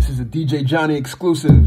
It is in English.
This is a DJ Johnny exclusive.